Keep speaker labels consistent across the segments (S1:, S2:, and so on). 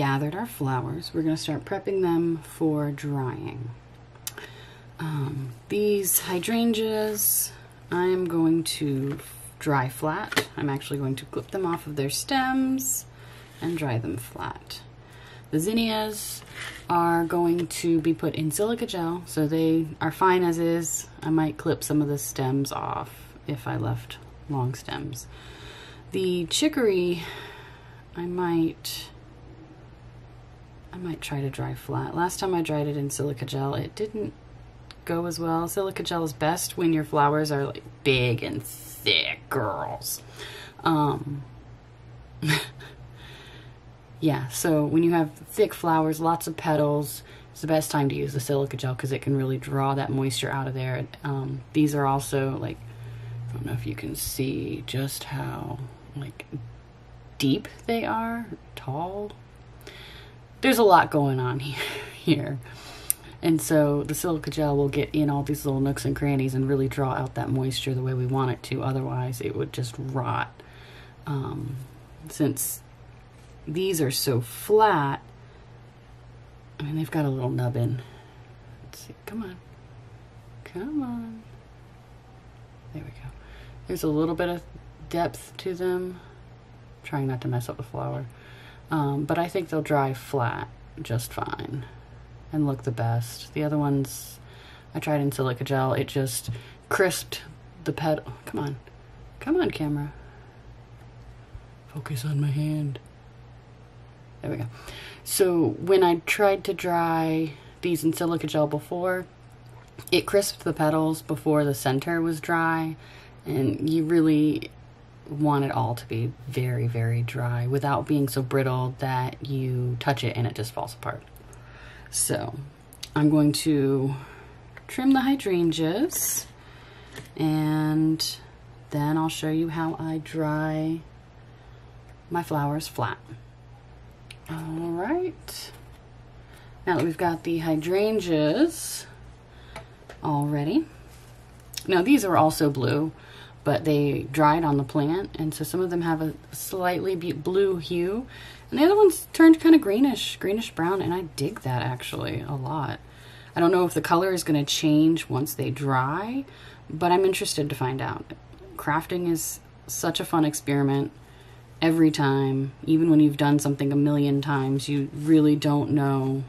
S1: gathered our flowers, we're gonna start prepping them for drying. Um, these hydrangeas, I'm going to dry flat. I'm actually going to clip them off of their stems and dry them flat. The zinnias are going to be put in silica gel, so they are fine as is. I might clip some of the stems off if I left long stems. The chicory, I might, I might try to dry flat. Last time I dried it in silica gel, it didn't go as well. Silica gel is best when your flowers are like big and thick, girls. Um, yeah, so when you have thick flowers, lots of petals, it's the best time to use the silica gel because it can really draw that moisture out of there. Um, these are also like, I don't know if you can see just how like deep they are, tall. There's a lot going on here. And so the silica gel will get in all these little nooks and crannies and really draw out that moisture the way we want it to. Otherwise, it would just rot. Um, since these are so flat, I mean, they've got a little nubbin. Let's see. Come on. Come on. There we go. There's a little bit of depth to them. I'm trying not to mess up the flower. Um, but I think they'll dry flat just fine and look the best. The other ones I tried in silica gel. It just crisped the petal. Come on. Come on, camera. Focus on my hand. There we go. So when I tried to dry these in silica gel before, it crisped the petals before the center was dry. And you really want it all to be very, very dry without being so brittle that you touch it and it just falls apart. So I'm going to trim the hydrangeas and then I'll show you how I dry my flowers flat. All right. Now that we've got the hydrangeas all ready. Now these are also blue, but they dried on the plant, and so some of them have a slightly blue hue, and the other ones turned kind of greenish, greenish brown, and I dig that actually a lot. I don't know if the color is going to change once they dry, but I'm interested to find out. Crafting is such a fun experiment every time, even when you've done something a million times, you really don't know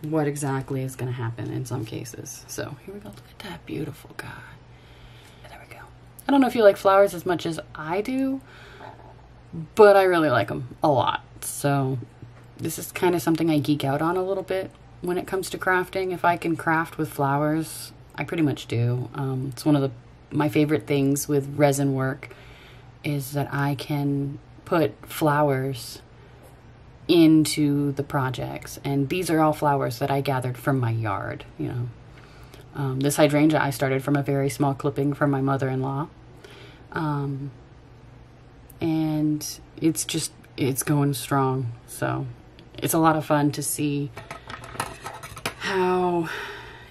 S1: what exactly is going to happen in some cases. So here we go. Look at that beautiful guy. I don't know if you like flowers as much as I do, but I really like them a lot. So this is kind of something I geek out on a little bit when it comes to crafting. If I can craft with flowers, I pretty much do. Um, it's one of the my favorite things with resin work is that I can put flowers into the projects. And these are all flowers that I gathered from my yard, you know. Um, this hydrangea I started from a very small clipping from my mother-in-law. Um, and it's just, it's going strong. So it's a lot of fun to see how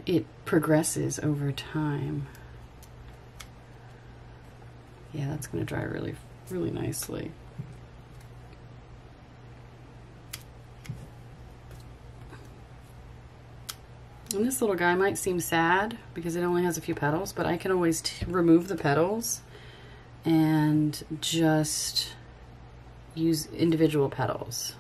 S1: it progresses over time. Yeah, that's going to dry really, really nicely. And this little guy might seem sad because it only has a few petals, but I can always remove the petals and just use individual petals.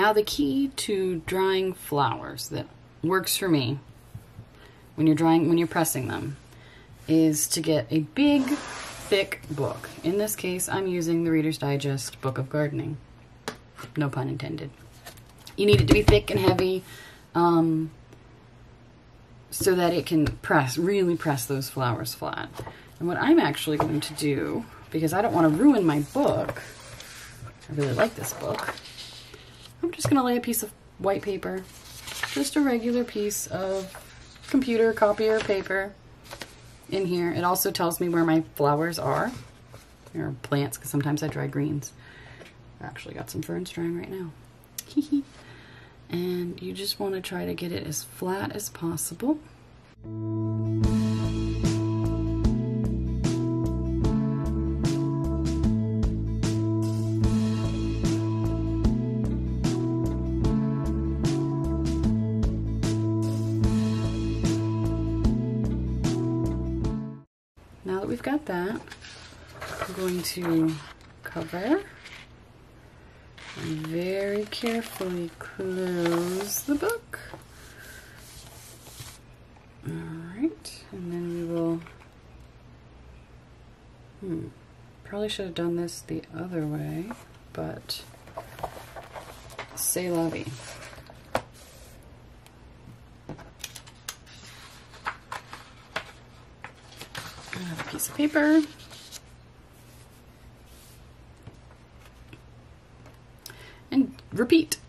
S1: Now the key to drying flowers that works for me when you're drying, when you're pressing them is to get a big, thick book. In this case, I'm using the Reader's Digest Book of Gardening. No pun intended. You need it to be thick and heavy um, so that it can press, really press those flowers flat. And what I'm actually going to do, because I don't want to ruin my book, I really like this book, I'm just going to lay a piece of white paper, just a regular piece of computer copier paper in here. It also tells me where my flowers are, or plants, because sometimes I dry greens. I actually got some ferns drying right now. and you just want to try to get it as flat as possible. That I'm going to cover and very carefully close the book. All right, and then we will, hmm, probably should have done this the other way, but say la vie. Another piece of paper. And repeat.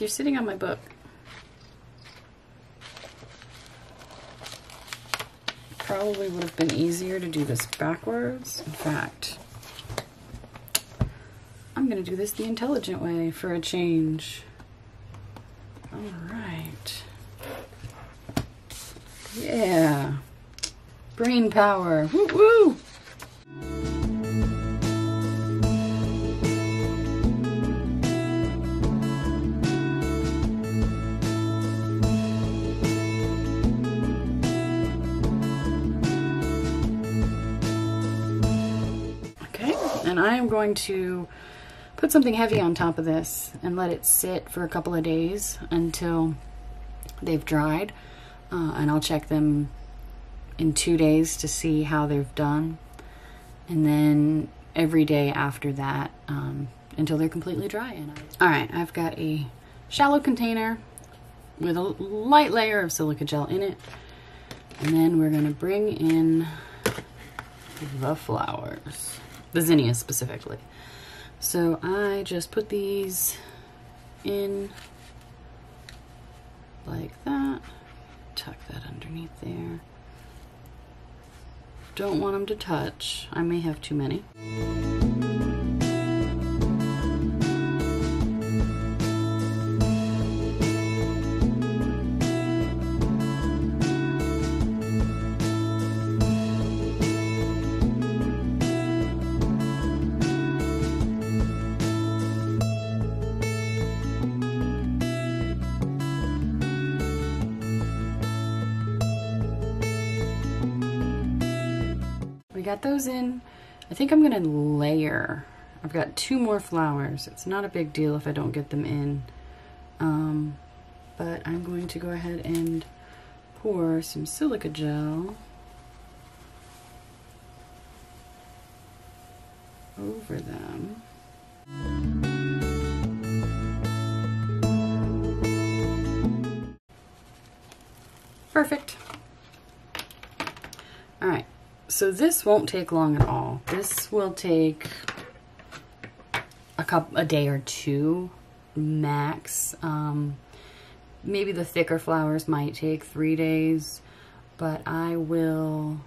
S1: You're sitting on my book. Probably would have been easier to do this backwards. In fact, I'm gonna do this the intelligent way for a change. All right. Yeah. Brain power. Woo woo! And I am going to put something heavy on top of this and let it sit for a couple of days until they've dried. Uh, and I'll check them in two days to see how they've done. And then every day after that um, until they're completely dry. And. All right, I've got a shallow container with a light layer of silica gel in it. And then we're gonna bring in the flowers the zinnias specifically. So I just put these in like that. Tuck that underneath there. Don't want them to touch. I may have too many. Got those in. I think I'm gonna layer. I've got two more flowers. It's not a big deal if I don't get them in. Um, but I'm going to go ahead and pour some silica gel over them. Perfect. All right, so this won't take long at all. This will take a a day or two max. Um, maybe the thicker flowers might take three days, but I will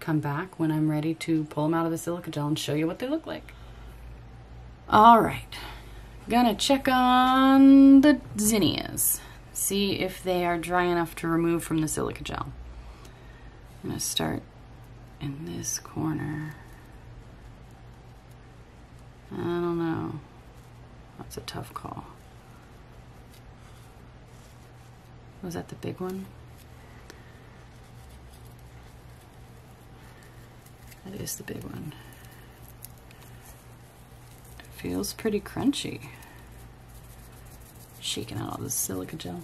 S1: come back when I'm ready to pull them out of the silica gel and show you what they look like. All right, gonna check on the zinnias, see if they are dry enough to remove from the silica gel. I'm going to start in this corner. I don't know. That's a tough call. Was that the big one? That is the big one. It feels pretty crunchy. Shaking out all this silica gel.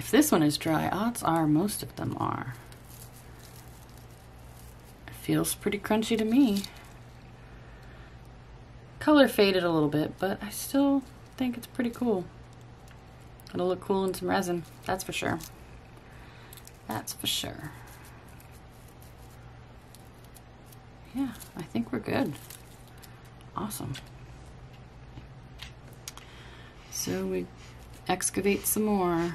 S1: If this one is dry, odds are most of them are. It feels pretty crunchy to me. Color faded a little bit, but I still think it's pretty cool. It'll look cool in some resin, that's for sure. That's for sure. Yeah, I think we're good. Awesome. So we excavate some more.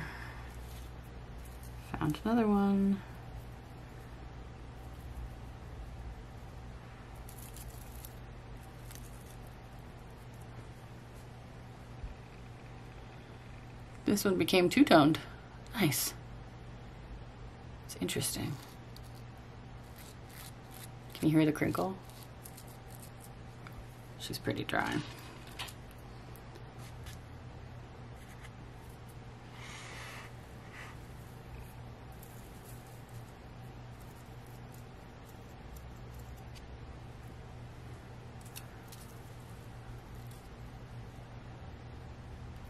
S1: Found another one. This one became two-toned. Nice. It's interesting. Can you hear the crinkle? She's pretty dry.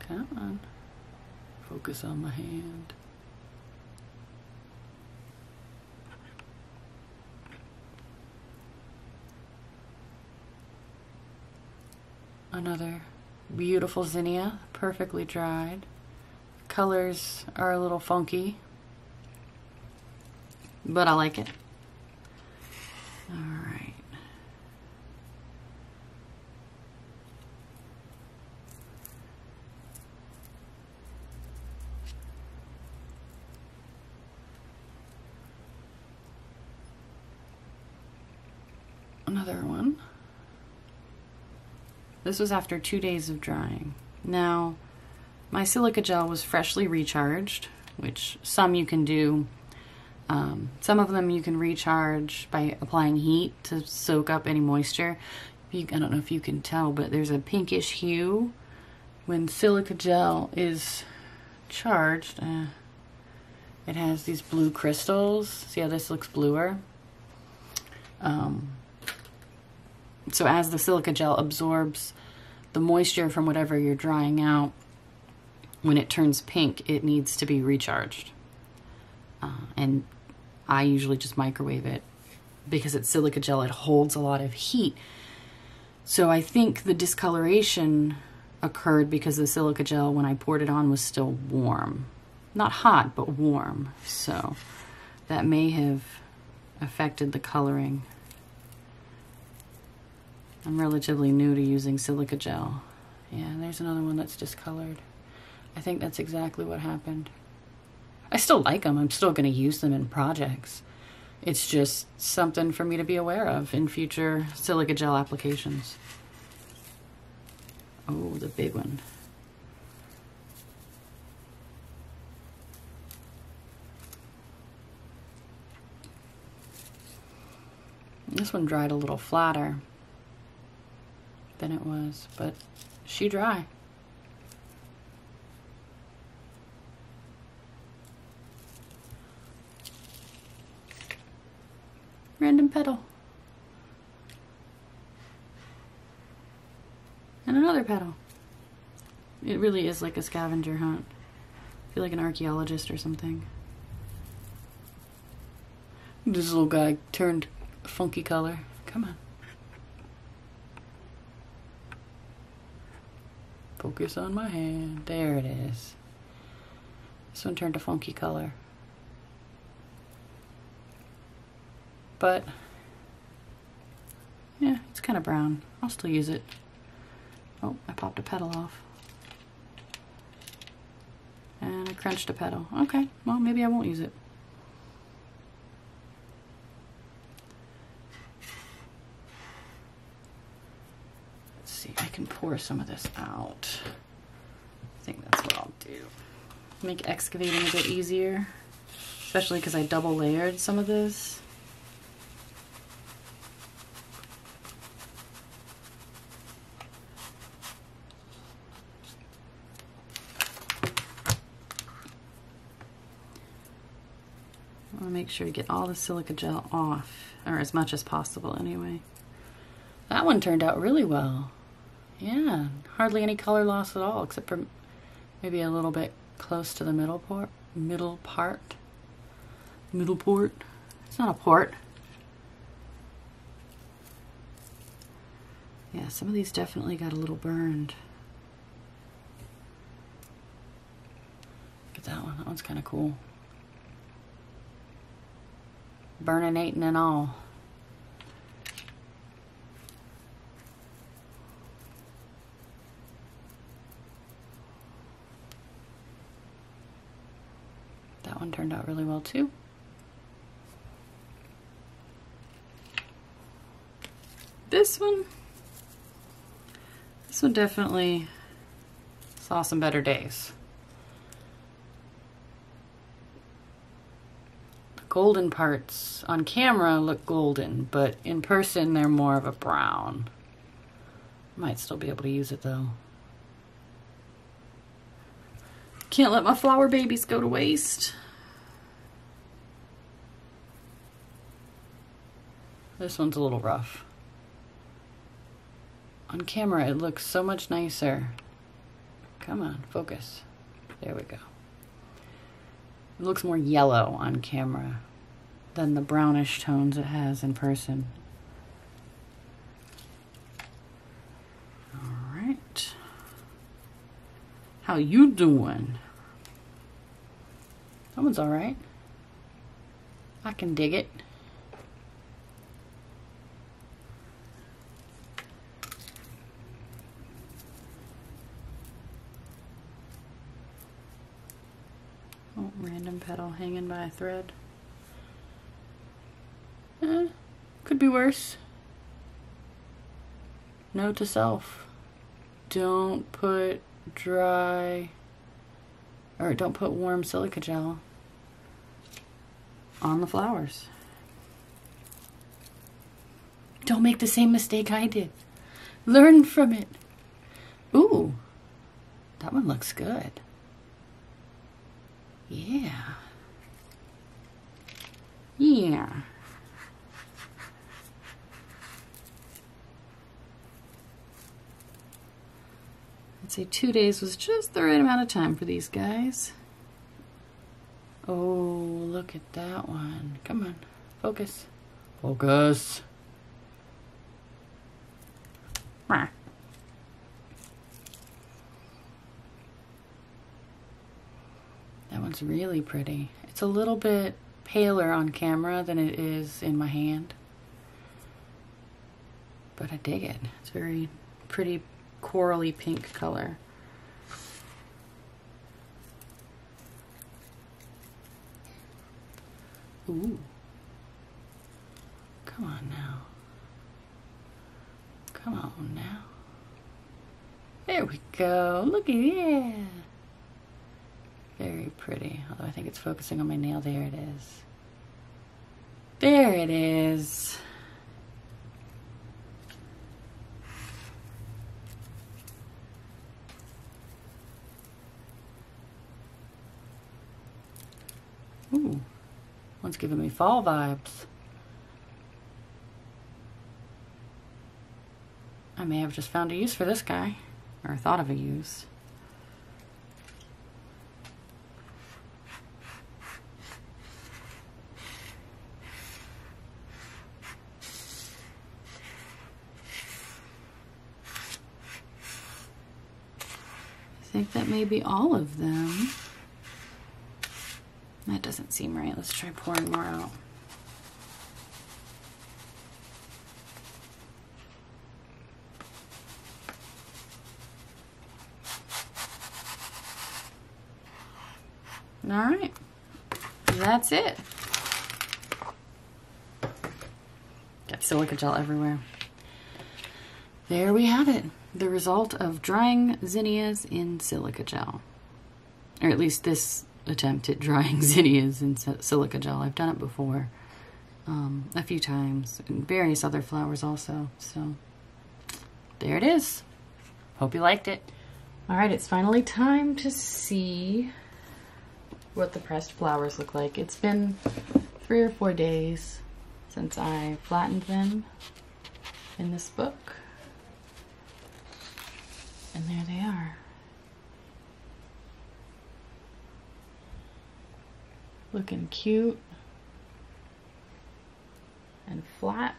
S1: Come on. Focus on my hand. Another beautiful zinnia, perfectly dried. Colors are a little funky, but I like it. All right. Another one. This was after two days of drying. Now, my silica gel was freshly recharged, which some you can do. Um, some of them you can recharge by applying heat to soak up any moisture. You, I don't know if you can tell, but there's a pinkish hue when silica gel is charged. Uh, it has these blue crystals. See how this looks bluer? Um, so as the silica gel absorbs the moisture from whatever you're drying out, when it turns pink, it needs to be recharged. Uh, and I usually just microwave it because it's silica gel, it holds a lot of heat. So I think the discoloration occurred because the silica gel, when I poured it on, was still warm. Not hot, but warm. So that may have affected the coloring. I'm relatively new to using silica gel. Yeah, there's another one that's discolored. I think that's exactly what happened. I still like them. I'm still going to use them in projects. It's just something for me to be aware of in future silica gel applications. Oh, the big one. This one dried a little flatter than it was, but she dry. Random petal. And another petal. It really is like a scavenger hunt. I feel like an archaeologist or something. This little guy turned funky color. Come on. Focus on my hand. There it is. This one turned a funky color. But, yeah, it's kind of brown. I'll still use it. Oh, I popped a petal off. And I crunched a petal. Okay, well, maybe I won't use it. See, I can pour some of this out. I think that's what I'll do. make excavating a bit easier, especially because I double layered some of this. Make sure to get all the silica gel off, or as much as possible anyway. That one turned out really well. Yeah, hardly any color loss at all, except for maybe a little bit close to the middle port, middle part, middle port. It's not a port. Yeah, some of these definitely got a little burned. Look at that one. That one's kind of cool. Burning Burninating and all. That one turned out really well too. This one, this one definitely saw some better days. The golden parts on camera look golden, but in person they're more of a brown. Might still be able to use it though. Can't let my flower babies go to waste. This one's a little rough. On camera, it looks so much nicer. Come on, focus. There we go. It looks more yellow on camera than the brownish tones it has in person. All right. How you doing? That one's all right. I can dig it. Petal hanging by a thread. Eh, could be worse. Note to self. Don't put dry or don't put warm silica gel on the flowers. Don't make the same mistake I did. Learn from it. Ooh, that one looks good. Yeah. Yeah. I'd say two days was just the right amount of time for these guys. Oh, look at that one. Come on, focus. Focus. One's really pretty. It's a little bit paler on camera than it is in my hand. But I dig it. It's very pretty corally pink color. Ooh. Come on now. Come on now. There we go. Look at that. Very pretty. Although I think it's focusing on my nail. There it is. There it is. Ooh, one's giving me fall vibes. I may have just found a use for this guy, or thought of a use. Think that may be all of them. That doesn't seem right. Let's try pouring more out. All right, that's it. Got silica gel everywhere. There we have it. The result of drying zinnias in silica gel. or at least this attempt at drying zinnias in silica gel. I've done it before um, a few times, and various other flowers also. So there it is. Hope you liked it. All right, it's finally time to see what the pressed flowers look like. It's been three or four days since I flattened them in this book. And there they are. Looking cute and flat.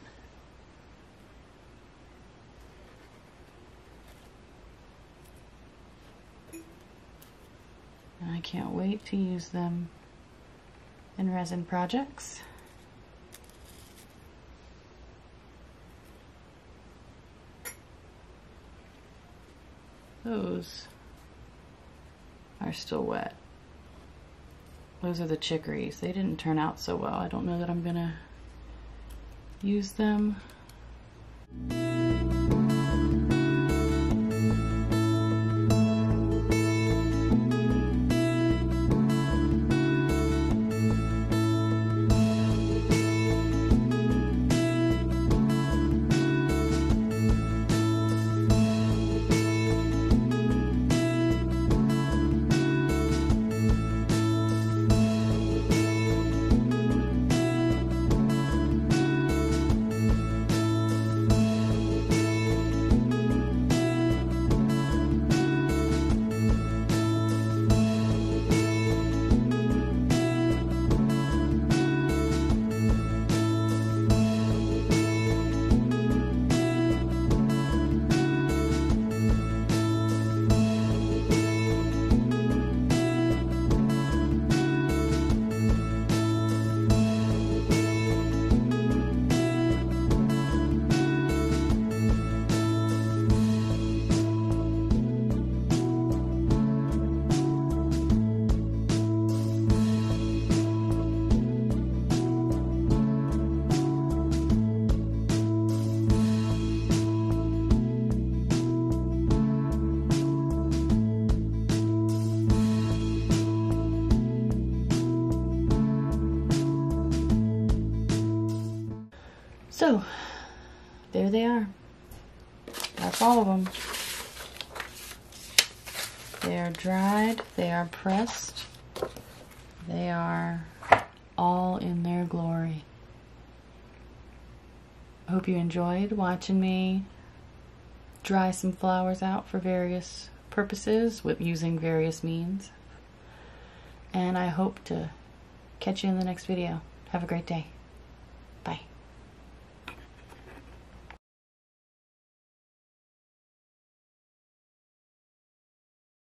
S1: And I can't wait to use them in resin projects. Those are still wet. Those are the chicories. They didn't turn out so well. I don't know that I'm gonna use them. So, there they are. That's all of them. They are dried, they are pressed, they are all in their glory. I hope you enjoyed watching me dry some flowers out for various purposes with using various means. And I hope to catch you in the next video. Have a great day.